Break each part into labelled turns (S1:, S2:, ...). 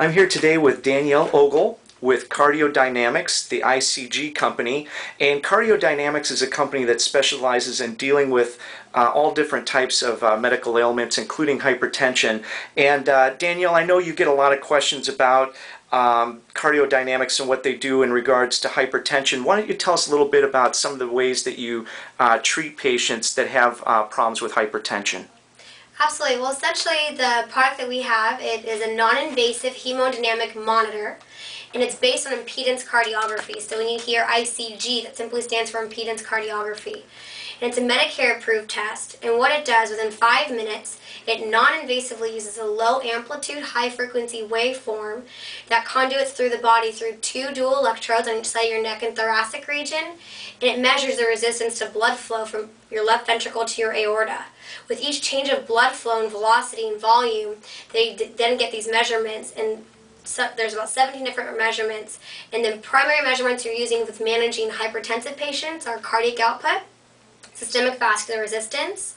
S1: I'm here today with Danielle Ogle with Cardiodynamics, the ICG company. And Cardiodynamics is a company that specializes in dealing with uh, all different types of uh, medical ailments, including hypertension. And uh, Danielle, I know you get a lot of questions about um, cardiodynamics and what they do in regards to hypertension. Why don't you tell us a little bit about some of the ways that you uh, treat patients that have uh, problems with hypertension?
S2: Absolutely. Well, essentially, the product that we have it is a non-invasive hemodynamic monitor, and it's based on impedance cardiography. So when you hear ICG, that simply stands for impedance cardiography. And it's a Medicare-approved test, and what it does, within five minutes, it non-invasively uses a low-amplitude, high-frequency waveform that conduits through the body through two dual electrodes on each side of your neck and thoracic region, and it measures the resistance to blood flow from your left ventricle to your aorta. With each change of blood flow and velocity and volume, they then get these measurements and so there's about 17 different measurements and the primary measurements you're using with managing hypertensive patients are cardiac output, systemic vascular resistance,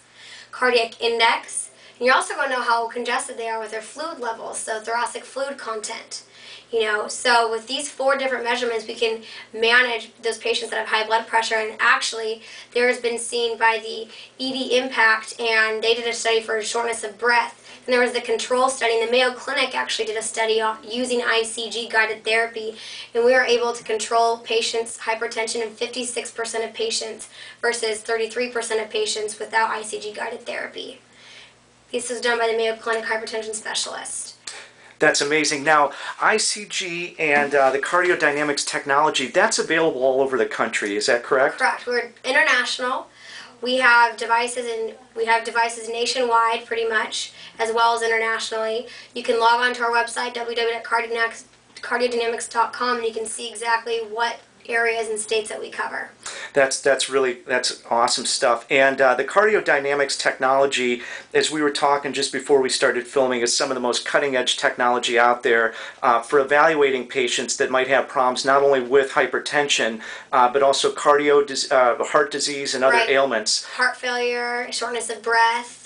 S2: cardiac index, and you're also going to know how congested they are with their fluid levels, so thoracic fluid content. You know, so with these four different measurements, we can manage those patients that have high blood pressure. And actually, there has been seen by the ED Impact, and they did a study for shortness of breath. And there was the control study, and the Mayo Clinic actually did a study using ICG guided therapy, and we were able to control patients' hypertension in 56% of patients versus 33% of patients without ICG guided therapy. This was done by the Mayo Clinic hypertension specialist.
S1: That's amazing. Now, ICG and uh, the cardiodynamics technology, that's available all over the country, is that correct?
S2: Correct. We're international. We have devices and we have devices nationwide pretty much, as well as internationally. You can log on to our website, www.cardiodynamics.com, and you can see exactly what areas and states that we cover.
S1: That's that's really that's awesome stuff. And uh, the cardiodynamics technology, as we were talking just before we started filming, is some of the most cutting edge technology out there uh, for evaluating patients that might have problems not only with hypertension uh, but also cardio uh, heart disease and other
S2: right.
S1: ailments.
S2: Heart failure, shortness of breath.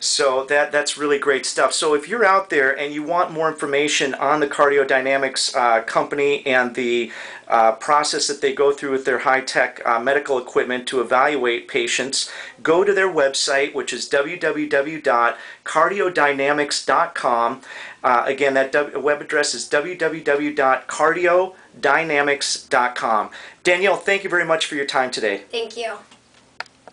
S1: So that that's really great stuff. So if you're out there and you want more information on the Cardiodynamics uh, company and the uh, process that they go through with their high-tech uh, medical equipment to evaluate patients, go to their website, which is www.cardiodynamics.com. Uh, again, that web address is www.cardiodynamics.com. Danielle, thank you very much for your time today.
S2: Thank you.